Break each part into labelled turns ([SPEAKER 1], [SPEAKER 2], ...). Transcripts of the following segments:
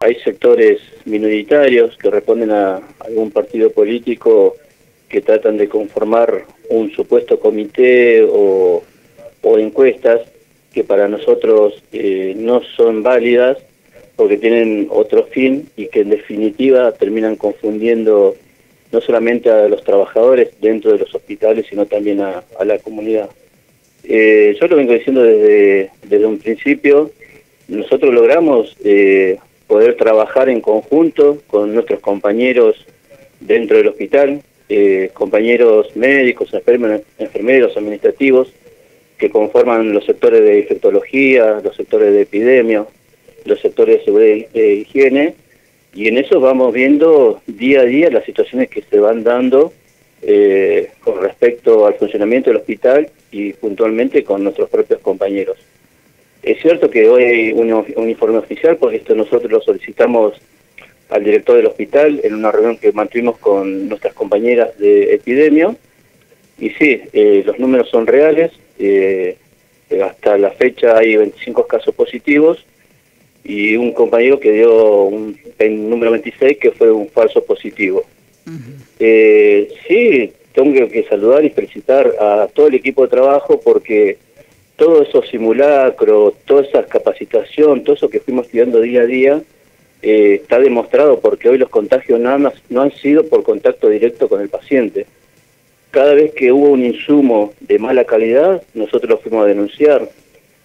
[SPEAKER 1] Hay sectores minoritarios que responden a algún partido político que tratan de conformar un supuesto comité o, encuestas que para nosotros eh, no son válidas porque tienen otro fin y que en definitiva terminan confundiendo no solamente a los trabajadores dentro de los hospitales, sino también a, la comunidad. Eh, yo lo vengo diciendo desde, desde un principio, nosotros logramos eh, poder trabajar en conjunto con nuestros compañeros dentro del hospital, eh, compañeros médicos, enfermeros, administrativos, que conforman los sectores de infectología, los sectores de epidemia, los sectores de seguridad e higiene, y en eso vamos viendo día a día las situaciones que se van dando eh, con respecto al funcionamiento del hospital y puntualmente con nuestros propios compañeros. Es cierto que hoy hay un, informe oficial, porque esto nosotros lo solicitamos al director del hospital en una reunión que mantuvimos con nuestras compañeras de epidemia. Y sí, eh, los números son reales. Eh, hasta la fecha hay 25 casos positivos y un compañero que dio un, número 26 que fue un falso positivo. Eh, sí, tengo que saludar y felicitar a todo el equipo de trabajo porque todo eso simulacro, toda esa capacitación, todo eso que fuimos estudiando día a día, eh, está demostrado porque hoy los contagios no han sido por contacto directo con el paciente. Cada vez que hubo un insumo de mala calidad, nosotros lo fuimos a denunciar.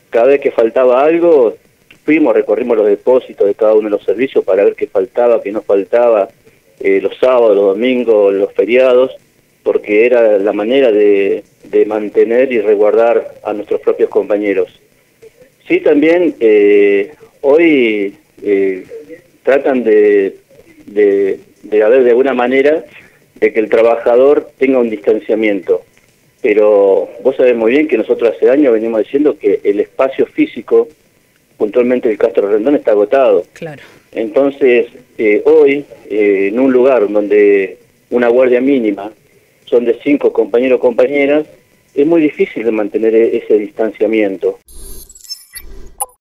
[SPEAKER 1] Cada vez que faltaba algo, fuimos, recorrimos los depósitos de cada uno de los servicios para ver qué faltaba, qué no faltaba, eh, los sábados, los domingos, los feriados, porque era la manera de, de mantener y resguardar a nuestros propios compañeros. Sí, también eh, hoy eh, tratan de, de, de haber de alguna manera de que el trabajador tenga un distanciamiento. Pero vos sabés muy bien que nosotros hace años venimos diciendo que el espacio físico, puntualmente el Castro Rendón, está agotado.
[SPEAKER 2] Claro.
[SPEAKER 1] Entonces, eh, hoy, en un lugar donde una guardia mínima son de cinco compañeros o compañeras, es muy difícil de mantener e-, ese distanciamiento.